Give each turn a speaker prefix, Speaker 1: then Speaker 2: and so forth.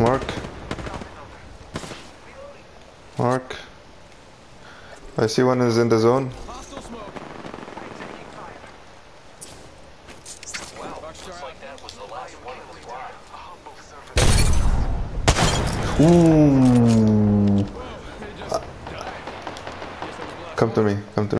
Speaker 1: Mark. Mark. I see one is in the zone. Ooh.
Speaker 2: Uh,
Speaker 1: come to me. Come to me.